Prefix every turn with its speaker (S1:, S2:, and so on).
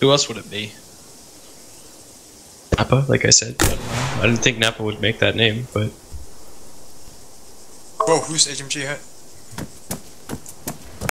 S1: Who else would it be? Napa, like I said. I. I didn't think Napa would make that name, but
S2: Whoa, who's HMG hit?